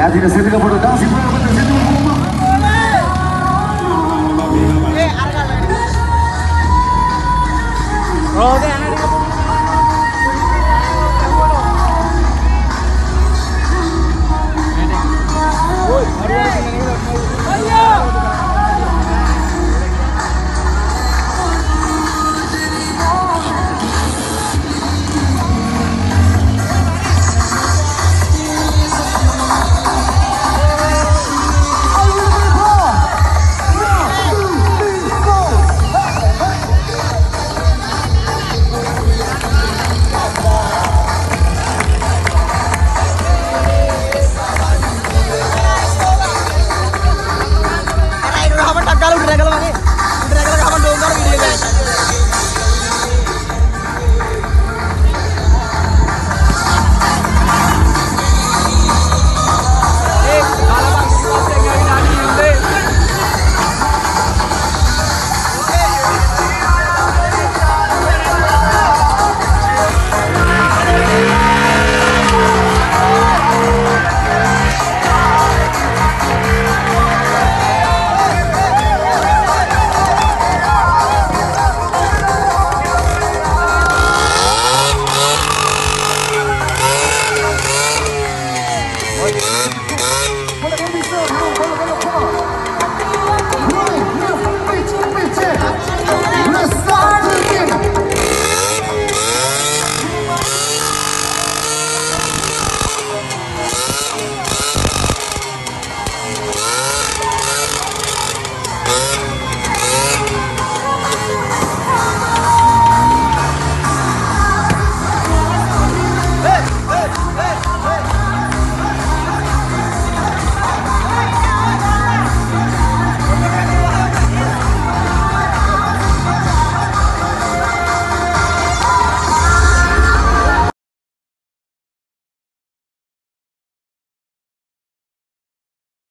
É a direção do Campo do para